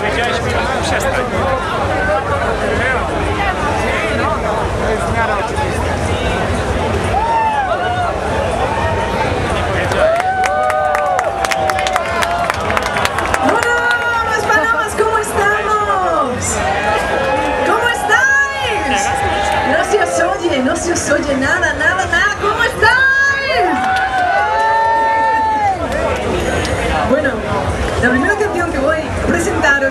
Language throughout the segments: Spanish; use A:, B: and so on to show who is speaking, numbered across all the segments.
A: powiedziałeś mi, przestań.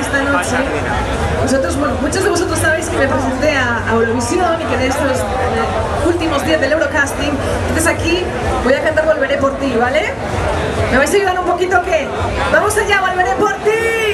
A: Esta noche, vosotros, bueno, muchos de vosotros sabéis que me presenté a Eurovisión y que de estos últimos días del Eurocasting, entonces aquí voy a cantar Volveré por ti, ¿vale? ¿Me vais a ayudar un poquito o qué? ¡Vamos allá, volveré por ti!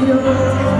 A: You.